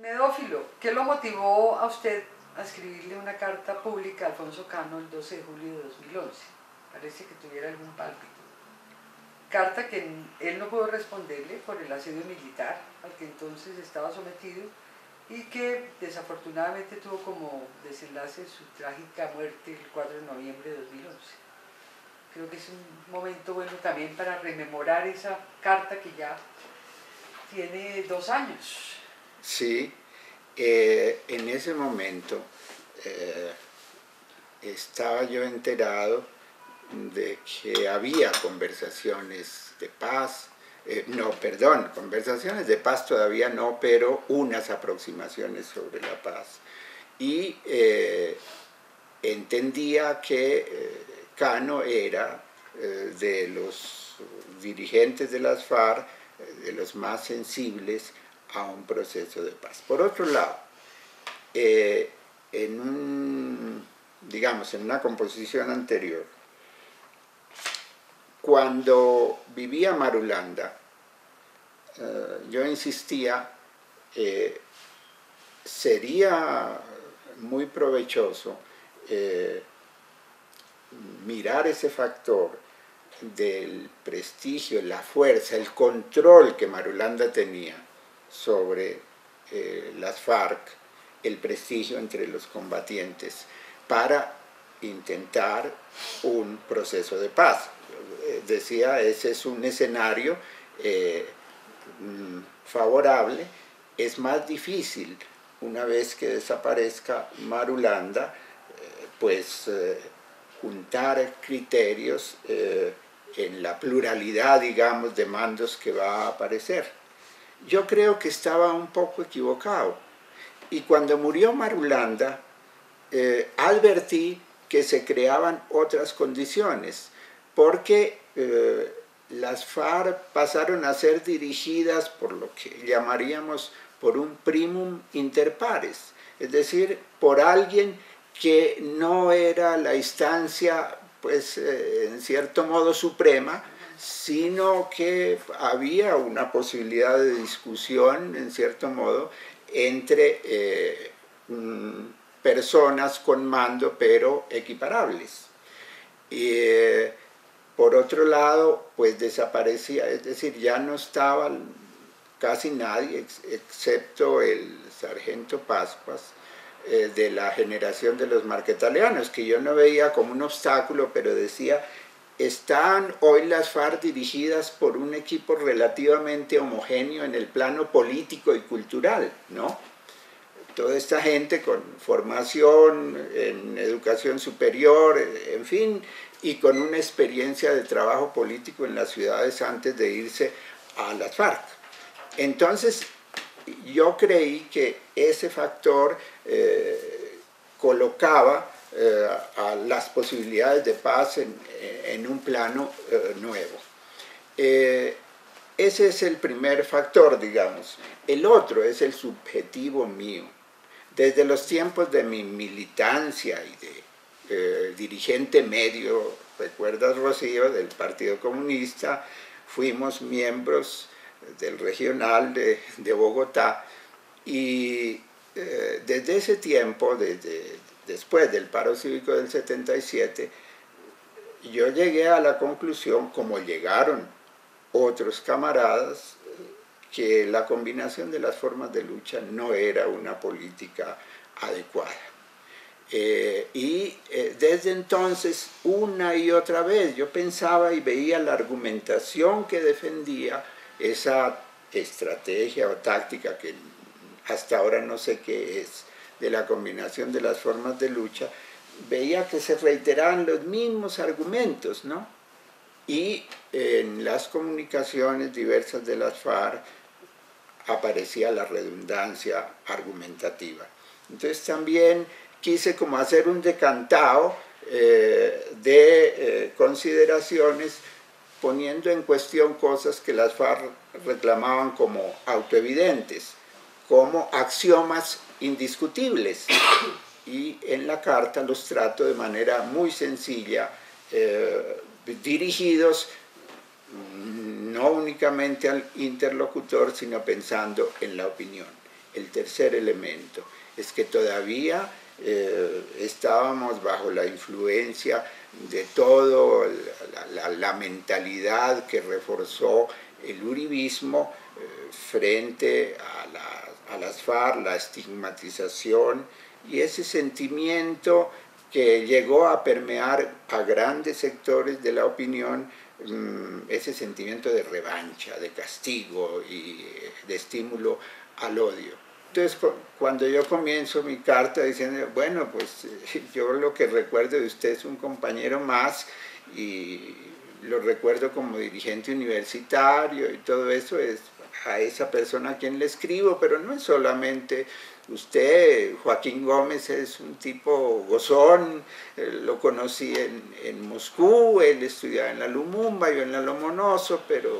Medófilo, ¿qué lo motivó a usted a escribirle una carta pública a Alfonso Cano el 12 de julio de 2011? Parece que tuviera algún pálpito. Carta que él no pudo responderle por el asedio militar al que entonces estaba sometido y que desafortunadamente tuvo como desenlace su trágica muerte el 4 de noviembre de 2011. Creo que es un momento bueno también para rememorar esa carta que ya tiene dos años. Sí, eh, en ese momento eh, estaba yo enterado de que había conversaciones de paz, eh, no, perdón, conversaciones de paz todavía no, pero unas aproximaciones sobre la paz. Y entendía que Cano era de los dirigentes de las FARC, de los más sensibles a un proceso de paz. Por otro lado, eh, en digamos, en una composición anterior, cuando vivía Marulanda, eh, yo insistía, eh, sería muy provechoso mirar ese factor del prestigio, la fuerza, el control que Marulanda tenía sobre eh, las FARC, el prestigio entre los combatientes, para intentar un proceso de paz. Eh, decía, ese es un escenario eh, mm, favorable, es más difícil una vez que desaparezca Marulanda, pues juntar criterios en la pluralidad, digamos, de mandos que va a aparecer yo creo que estaba un poco equivocado. Y cuando murió Marulanda, eh, advertí que se creaban otras condiciones, porque eh, las FARC pasaron a ser dirigidas por lo que llamaríamos por un primum inter pares, es decir, por alguien que no era la instancia, pues, eh, en cierto modo suprema, sino que había una posibilidad de discusión, en cierto modo, entre eh, mm, personas con mando, pero equiparables. Eh, por otro lado, pues desaparecía, es decir, ya no estaba casi nadie, excepto el sargento Pascuas, eh, de la generación de los marquetaleanos, que yo no veía como un obstáculo, pero decía, están hoy las FARC dirigidas por un equipo relativamente homogéneo en el plano político y cultural, ¿no? Toda esta gente con formación en educación superior, en fin, y con una experiencia de trabajo político en las ciudades antes de irse a las FARC. Entonces, yo creí que ese factor eh, colocaba eh, a las posibilidades de paz en, un plano eh, nuevo. Eh, ese es el primer factor, digamos. El otro es el subjetivo mío. Desde los tiempos de mi militancia y de dirigente medio, recuerdas Rocío, del Partido Comunista, fuimos miembros del regional de, de Bogotá y desde ese tiempo, desde después del paro cívico del 77, yo llegué a la conclusión, como llegaron otros camaradas, que la combinación de las formas de lucha no era una política adecuada. Eh, y eh, desde entonces, una y otra vez, yo pensaba y veía la argumentación que defendía esa estrategia o táctica que hasta ahora no sé qué es, de la combinación de las formas de lucha, veía que se reiteraban los mismos argumentos, ¿no? Y en las comunicaciones diversas de las FARC aparecía la redundancia argumentativa. Entonces también quise como hacer un decantado eh, de eh, consideraciones poniendo en cuestión cosas que las FARC reclamaban como autoevidentes, como axiomas indiscutibles. Y en la carta los trato de manera muy sencilla, eh, dirigidos no únicamente al interlocutor, sino pensando en la opinión. el tercer elemento, es que todavía eh, estábamos bajo la influencia de todo la, mentalidad que reforzó el uribismo eh, frente a, a las FARC, la estigmatización y ese sentimiento que llegó a permear a grandes sectores de la opinión mm, ese sentimiento de revancha, de castigo y de estímulo al odio. Entonces, cuando yo comienzo mi carta diciendo, bueno, pues yo lo que recuerdo de usted es un compañero más y lo recuerdo como dirigente universitario y todo eso es a esa persona a quien le escribo, pero no es solamente usted, Joaquín Gómez es un tipo gozón, eh, lo conocí en, en Moscú, él estudiaba en la Lumumba, yo en la Lomonoso, pero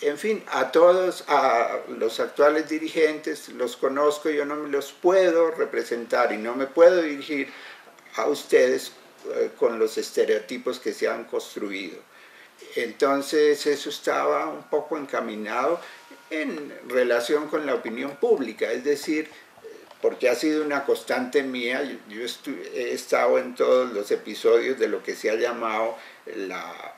en fin, a todos, a los actuales dirigentes, los conozco, yo no me los puedo representar y no me puedo dirigir a ustedes eh, con los estereotipos que se han construido. Entonces eso estaba un poco encaminado en relación con la opinión pública, es decir, porque ha sido una constante mía, yo he estado en todos los episodios de lo que se ha llamado la,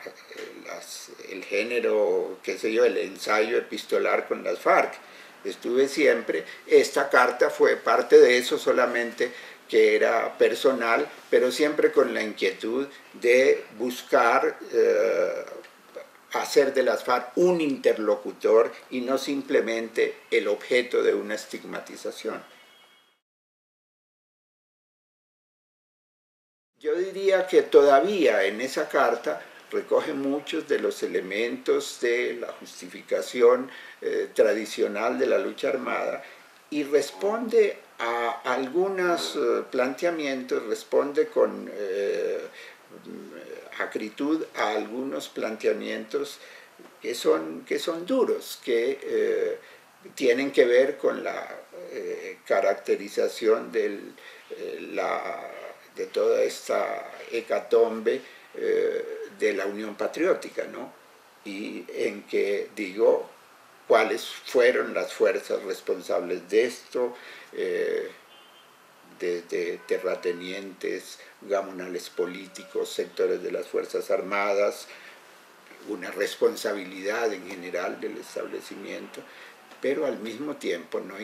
el género, qué sé yo, el ensayo epistolar con las FARC. Estuve siempre, esta carta fue parte de eso solamente que era personal, pero siempre con la inquietud de buscar eh, hacer de las FARC un interlocutor y no simplemente el objeto de una estigmatización. Yo diría que todavía en esa carta recoge muchos de los elementos de la justificación eh, tradicional de la lucha armada y responde a algunos eh, planteamientos, responde con eh, acritud a algunos planteamientos que son, que son duros, que tienen que ver con la caracterización de la de toda esta hecatombe eh, de la Unión Patriótica, ¿no? Y en que digo cuáles fueron las fuerzas responsables de esto, eh, desde terratenientes, gamonales políticos, sectores de las Fuerzas Armadas, una responsabilidad en general del establecimiento, pero al mismo tiempo no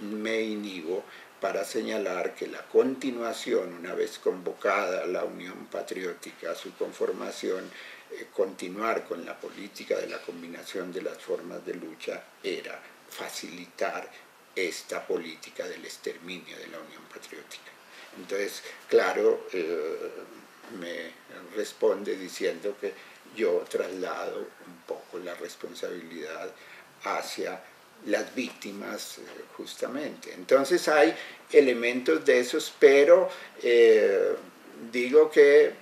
me inhibo para señalar que la continuación, una vez convocada la Unión Patriótica su conformación, eh, continuar con la política de la combinación de las formas de lucha era facilitar esta política del exterminio de la Unión Patriótica. Entonces, claro, eh, me responde diciendo que yo traslado un poco la responsabilidad hacia las víctimas eh, justamente. Entonces hay elementos de esos, pero eh, digo que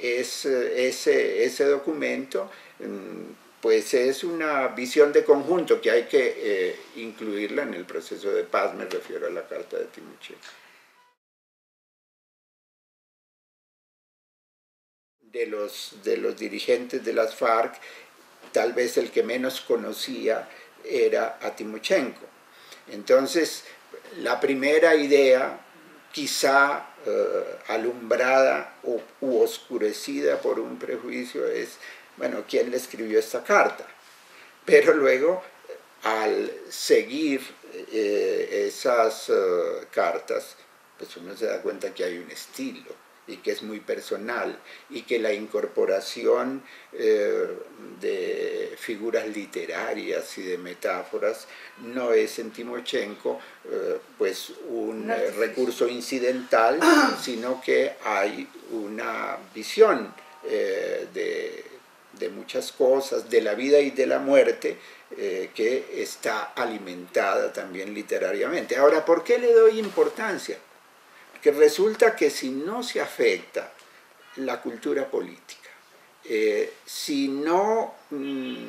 es, ese, ese documento mm, pues es una visión de conjunto que hay que eh, incluirla en el proceso de paz, me refiero a la carta de Timochenko. De los, de los dirigentes de las FARC, tal vez el que menos conocía era a Timochenko. Entonces, la primera idea, quizá eh, alumbrada u, oscurecida por un prejuicio, es, bueno, ¿quién le escribió esta carta? Pero luego, al seguir eh, esas eh, cartas, pues uno se da cuenta que hay un estilo y que es muy personal y que la incorporación eh, de figuras literarias y de metáforas no es en Timochenko eh, pues un recurso incidental, sino que hay una visión eh, de, de, muchas cosas, de la vida y de la muerte, que está alimentada también literariamente. Ahora, ¿por qué le doy importancia? que resulta que si no se afecta la cultura política, eh, si no mm,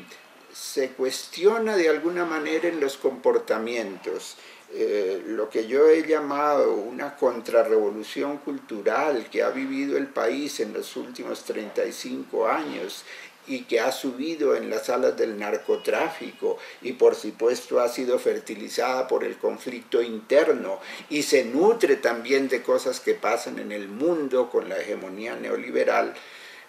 se cuestiona de alguna manera en los comportamientos, eh, lo que yo he llamado una contrarrevolución cultural que ha vivido el país en los últimos 35 años y que ha subido en las salas del narcotráfico y por supuesto ha sido fertilizada por el conflicto interno y se nutre también de cosas que pasan en el mundo con la hegemonía neoliberal,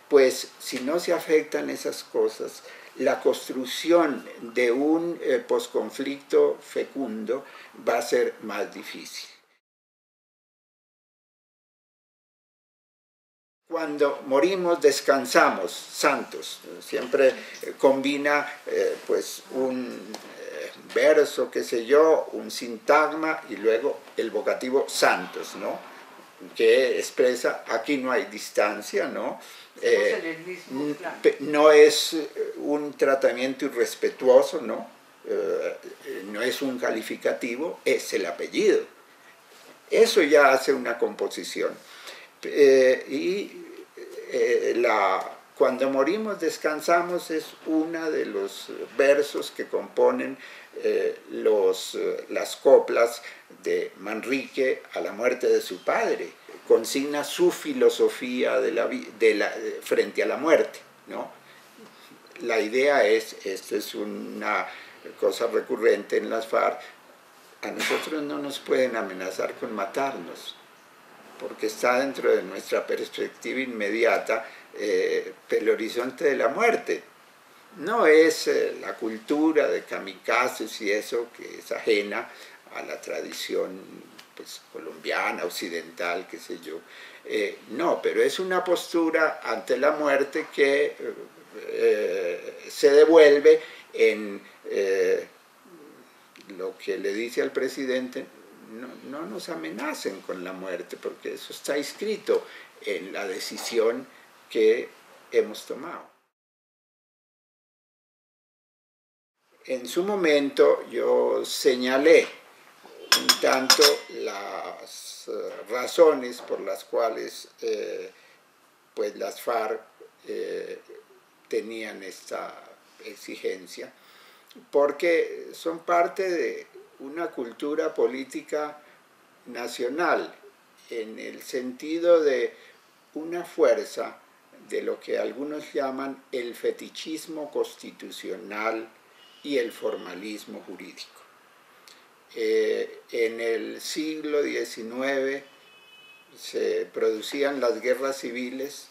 pues si no se afectan esas cosas, la construcción de un eh, posconflicto fecundo va a ser más difícil. Cuando morimos descansamos, santos. Siempre eh, combina eh, pues un verso, qué sé yo, un sintagma y luego el vocativo santos, ¿no? Que expresa, aquí no hay distancia, ¿no? Eh, no es eh, un tratamiento irrespetuoso, ¿no? Eh, no es un calificativo, es el apellido. Eso ya hace una composición. Y la, cuando morimos descansamos es uno de los versos que componen los, las coplas de Manrique a la muerte de su padre consigna su filosofía de la, frente a la muerte. ¿no? La idea es, esto es una cosa recurrente en las FARC, a nosotros no nos pueden amenazar con matarnos, porque está dentro de nuestra perspectiva inmediata eh, el horizonte de la muerte. No es eh, la cultura de kamikazes y eso que es ajena a la tradición pues, colombiana, occidental, qué sé yo. Eh, no, pero es una postura ante la muerte que eh, se devuelve en lo que le dice al presidente, no, no nos amenacen con la muerte, porque eso está escrito en la decisión que hemos tomado. En su momento yo señalé un tanto las eh, razones por las cuales eh, pues las FARC eh, tenían esta exigencia, porque son parte de una cultura política nacional, en el sentido de una fuerza de lo que algunos llaman el fetichismo constitucional y el formalismo jurídico. Eh, en el siglo XIX se producían las guerras civiles,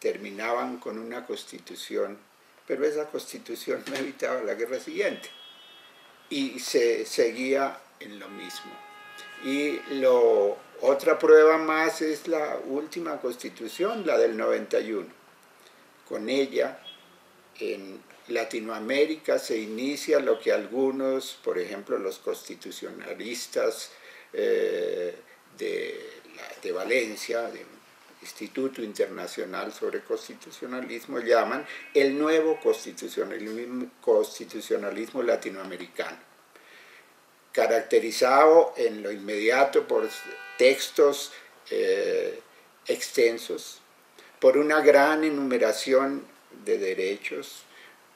terminaban con una constitución, pero esa constitución no evitaba la guerra siguiente y se seguía en lo mismo. Y lo, otra prueba más es la última constitución, la del 91. Con ella, en Latinoamérica se inicia lo que algunos, por ejemplo los constitucionalistas eh, de, de, Valencia, Instituto Internacional sobre Constitucionalismo, llaman el nuevo constitucionalismo, latinoamericano, caracterizado en lo inmediato por textos eh, extensos, por una gran enumeración de derechos,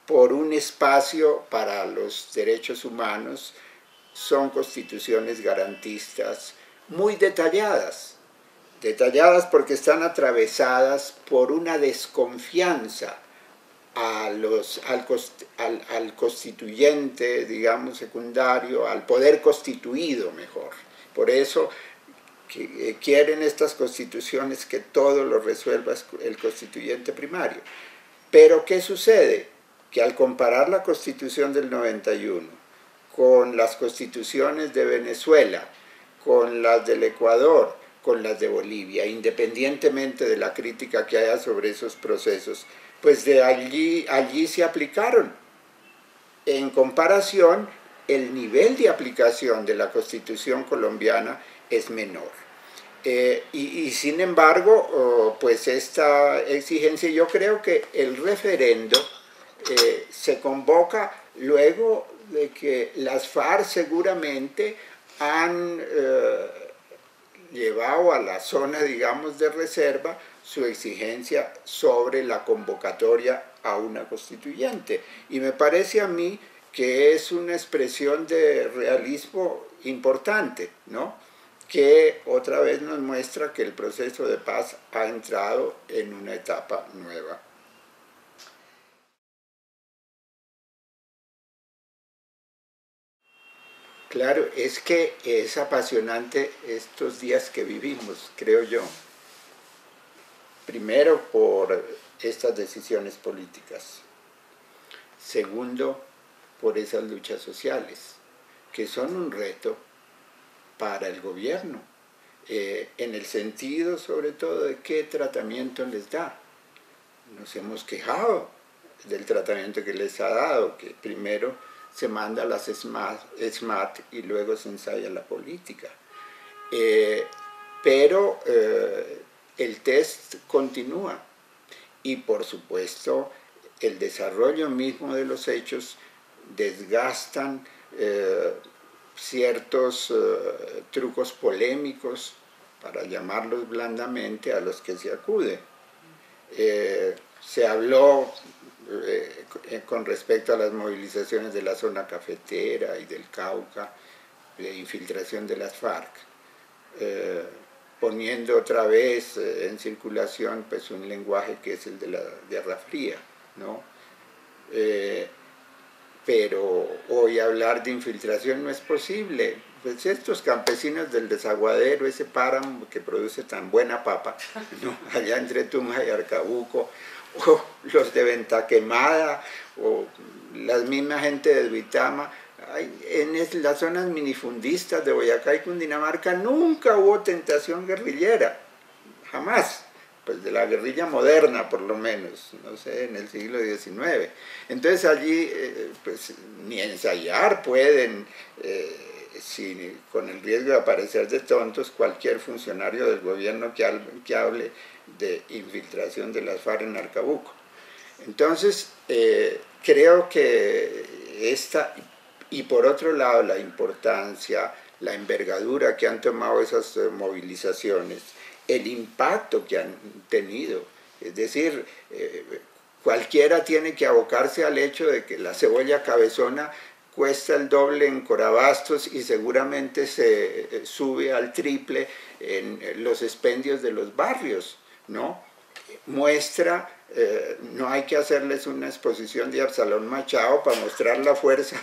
por un espacio para los derechos humanos, son constituciones garantistas muy detalladas, detalladas porque están atravesadas por una desconfianza al, constituyente, digamos, secundario, al poder constituido mejor. Por eso eh, quieren estas constituciones que todo lo resuelva el constituyente primario. Pero ¿qué sucede? que al comparar la constitución del 91 con las constituciones de Venezuela, con las del Ecuador, con las de Bolivia, independientemente de la crítica que haya sobre esos procesos, pues de allí, allí se aplicaron. En comparación, el nivel de aplicación de la constitución colombiana es menor. Eh, y, sin embargo, oh, pues esta exigencia, yo creo que el referendo eh, se convoca luego de que las FARC seguramente han eh, llevado a la zona, digamos, de reserva su exigencia sobre la convocatoria a una constituyente. Y me parece a mí que es una expresión de realismo importante, ¿no? que otra vez nos muestra que el proceso de paz ha entrado en una etapa nueva. Claro, es que es apasionante estos días que vivimos, creo yo. Primero por estas decisiones políticas. Segundo, por esas luchas sociales, que son un reto para el gobierno, eh, en el sentido sobre todo de qué tratamiento les da. Nos hemos quejado del tratamiento que les ha dado, que primero se manda a las SMAT, y luego se ensaya la política. Eh, pero eh, el test continúa y por supuesto el desarrollo mismo de los hechos desgastan eh, ciertos trucos polémicos, para llamarlos blandamente, a los que se acude. se habló eh, con respecto a las movilizaciones de la zona cafetera y del Cauca, de infiltración de las FARC, eh, poniendo otra vez eh, en circulación pues, un lenguaje que es el de la Guerra Fría, ¿no? pero hoy hablar de infiltración no es posible. Pues estos campesinos del desaguadero, ese páramo que produce tan buena papa, allá entre Tunja y Arcabuco, o los de Venta Quemada, o la misma gente de Duitama. En las zonas minifundistas de Boyacá y Cundinamarca nunca hubo tentación guerrillera, jamás, pues de la guerrilla moderna por lo menos, no sé, en el siglo XIX. Entonces allí, eh, pues ni ensayar pueden, eh, con el riesgo de aparecer de tontos, cualquier funcionario del gobierno que, que hable de infiltración de las FARC en Arcabuco. Entonces, eh, creo que esta, y por otro lado la importancia, la envergadura que han tomado esas eh, movilizaciones, el impacto que han tenido, es decir, eh, cualquiera tiene que abocarse al hecho de que la cebolla cabezona cuesta el doble en Corabastos y seguramente se sube al triple en los expendios de los barrios. ¿no? Muestra, eh, no hay que hacerles una exposición de Absalón Machado para mostrar la fuerza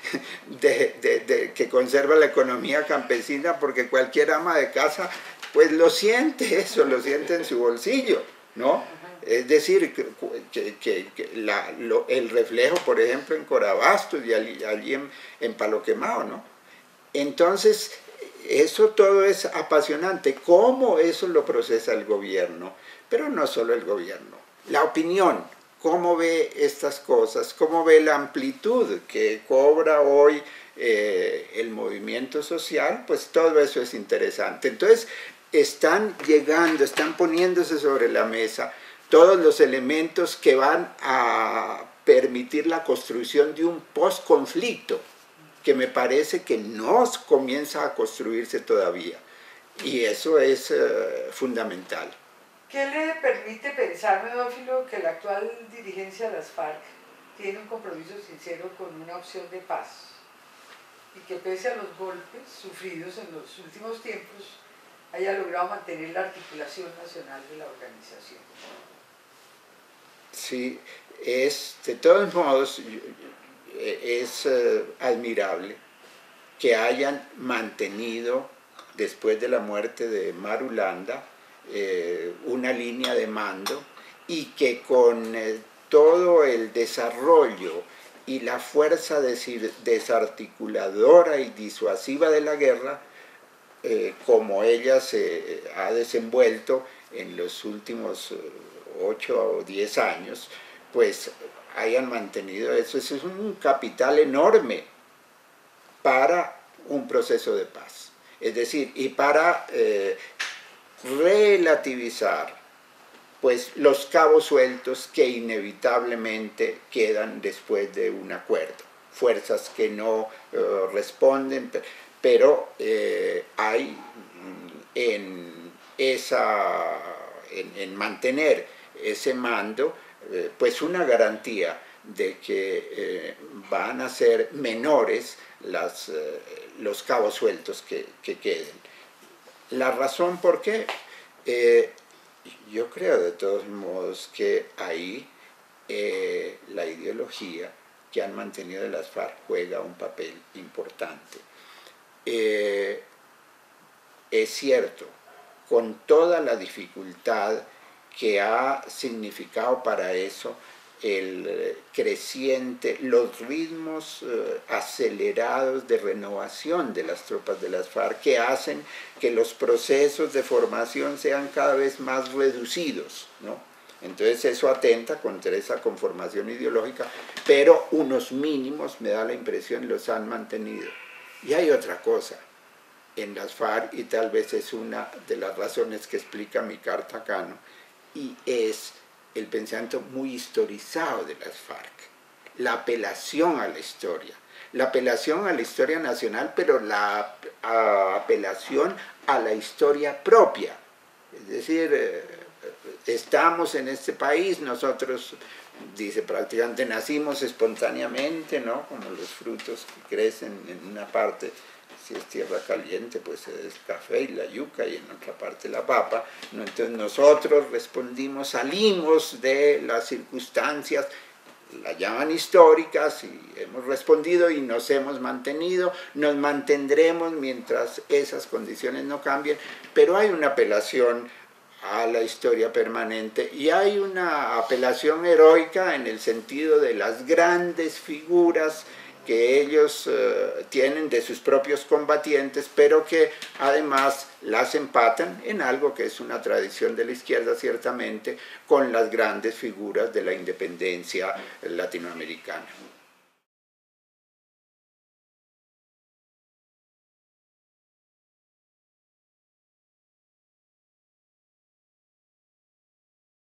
de, que conserva la economía campesina, porque cualquier ama de casa, pues lo siente eso, lo siente en su bolsillo, ¿no? Es decir, que, el reflejo, por ejemplo, en Corabastos y allí, en, en Palo Quemado, ¿no? Entonces, eso todo es apasionante, cómo eso lo procesa el gobierno, pero no solo el gobierno, la opinión, cómo ve estas cosas, cómo ve la amplitud que cobra hoy eh, el movimiento social, pues todo eso es interesante. Entonces, están llegando, están poniéndose sobre la mesa todos los elementos que van a permitir la construcción de un post-conflicto que me parece que no comienza a construirse todavía. Y eso es eh, fundamental. ¿Qué le permite pensar, Medófilo, que la actual dirigencia de las FARC tiene un compromiso sincero con una opción de paz? Y que pese a los golpes sufridos en los últimos tiempos, haya logrado mantener la articulación nacional de la organización. Sí, es, de todos modos, eh, es eh, admirable que hayan mantenido, después de la muerte de Marulanda, eh, una línea de mando y que con todo el desarrollo y la fuerza desarticuladora y disuasiva de la guerra, como ella se ha desenvuelto en los últimos ocho o diez años, pues hayan mantenido eso. Eso es un capital enorme para un proceso de paz. Es decir, y para eh, relativizar pues los cabos sueltos que inevitablemente quedan después de un acuerdo. Fuerzas que no eh, responden, pero eh, hay en, esa, en mantener ese mando eh, pues una garantía de que eh, van a ser menores las, eh, los cabos sueltos que, queden. La razón por qué, yo creo de todos modos que ahí la ideología que han mantenido las FARC juega un papel importante. es cierto, con toda la dificultad que ha significado para eso el eh, creciente, los ritmos eh, acelerados de renovación de las tropas de las FARC que hacen que los procesos de formación sean cada vez más reducidos, ¿no? Entonces eso atenta contra esa conformación ideológica, pero unos mínimos, me da la impresión, los han mantenido. Y hay otra cosa en las FARC, y tal vez es una de las razones que explica mi carta acá, ¿no? Y es el pensamiento muy historizado de las FARC, la apelación a la historia, la apelación a la historia nacional, pero la apelación a la historia propia. Es decir, eh, estamos en este país, nosotros, dice prácticamente, nacimos espontáneamente, ¿no? Como los frutos que crecen en una parte si es tierra caliente, pues es café y la yuca y en otra parte la papa. Entonces nosotros respondimos, salimos de las circunstancias, la llaman históricas y hemos respondido y nos hemos mantenido, nos mantendremos mientras esas condiciones no cambien, pero hay una apelación a la historia permanente y hay una apelación heroica en el sentido de las grandes figuras que ellos eh, tienen de sus propios combatientes, pero que además las empatan en algo que es una tradición de la izquierda ciertamente, con las grandes figuras de la independencia latinoamericana.